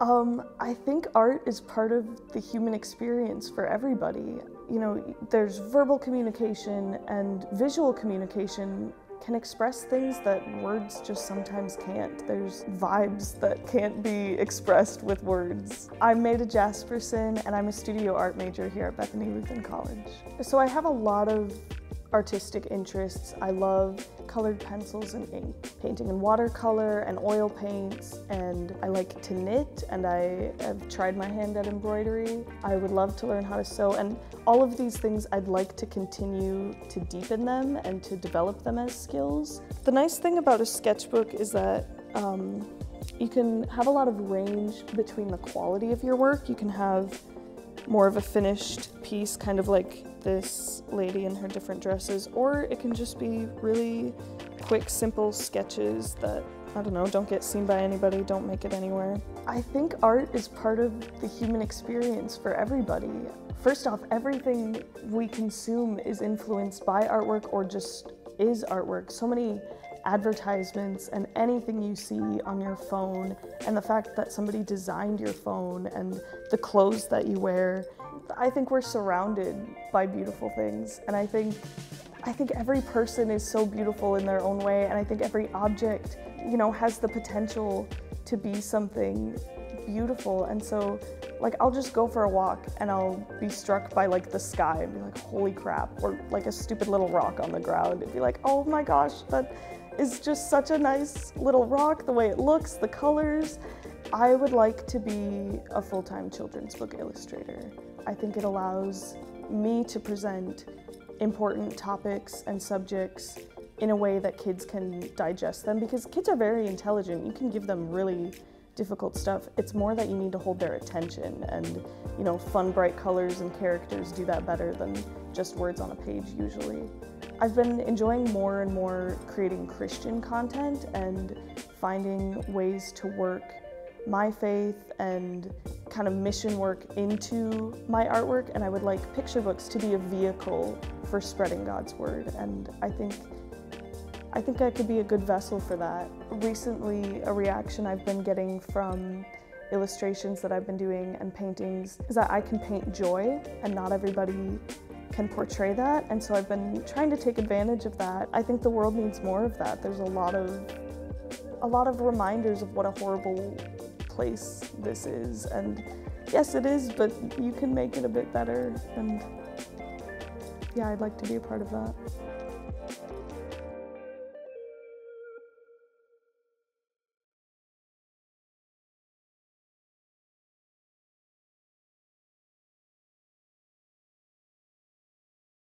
Um, I think art is part of the human experience for everybody. You know, there's verbal communication and visual communication can express things that words just sometimes can't. There's vibes that can't be expressed with words. I'm Maida Jaspersen and I'm a studio art major here at Bethany Lutheran College. So I have a lot of artistic interests. I love colored pencils and ink, painting in watercolor and oil paints, and I like to knit and I have tried my hand at embroidery. I would love to learn how to sew and all of these things I'd like to continue to deepen them and to develop them as skills. The nice thing about a sketchbook is that um, you can have a lot of range between the quality of your work. You can have more of a finished piece, kind of like this lady in her different dresses, or it can just be really quick, simple sketches that, I don't know, don't get seen by anybody, don't make it anywhere. I think art is part of the human experience for everybody. First off, everything we consume is influenced by artwork or just is artwork. So many advertisements and anything you see on your phone and the fact that somebody designed your phone and the clothes that you wear. I think we're surrounded by beautiful things and I think I think every person is so beautiful in their own way and I think every object, you know, has the potential to be something beautiful and so like I'll just go for a walk and I'll be struck by like the sky and be like holy crap or like a stupid little rock on the ground and be like oh my gosh that is just such a nice little rock, the way it looks, the colors. I would like to be a full-time children's book illustrator. I think it allows me to present important topics and subjects in a way that kids can digest them because kids are very intelligent. You can give them really difficult stuff. It's more that you need to hold their attention and, you know, fun, bright colors and characters do that better than just words on a page usually. I've been enjoying more and more creating Christian content and finding ways to work my faith and kind of mission work into my artwork and I would like picture books to be a vehicle for spreading God's word and I think I think I could be a good vessel for that. Recently a reaction I've been getting from illustrations that I've been doing and paintings is that I can paint joy and not everybody can portray that and so I've been trying to take advantage of that. I think the world needs more of that. There's a lot of a lot of reminders of what a horrible place this is and yes it is but you can make it a bit better and yeah I'd like to be a part of that.